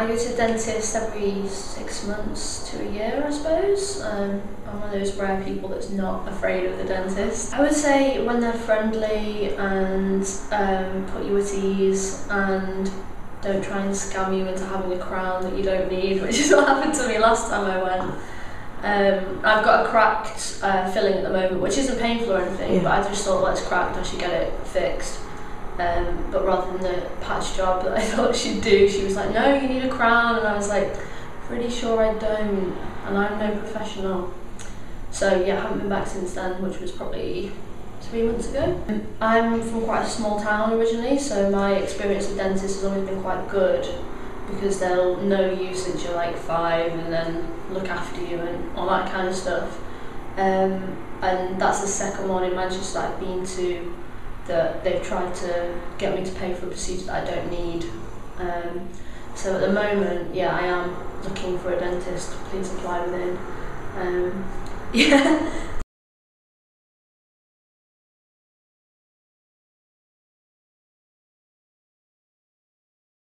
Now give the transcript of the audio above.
I go to a dentist every six months to a year, I suppose. Um, I'm one of those rare people that's not afraid of the dentist. I would say when they're friendly and um, put you at ease and don't try and scam you into having a crown that you don't need, which is what happened to me last time I went. Um, I've got a cracked uh, filling at the moment, which isn't painful or anything, Yeah. but I just thought, well, it's cracked, I should get it fixed. Um, but rather than the patch job that I thought she'd do, she was like, no, you need a crown. And I was like, pretty sure I don't, and I'm no professional. So yeah, I haven't been back since then, which was probably three months ago. I'm from quite a small town originally, so my experience with dentists has always been quite good because they'll know you since you're like five and then look after you and all that kind of stuff. Um, and that's the second one in Manchester I've been to that they've tried to get me to pay for a procedure that I don't need. Um, so at the moment, yeah, I am looking for a dentist. Please apply within. Um, yeah.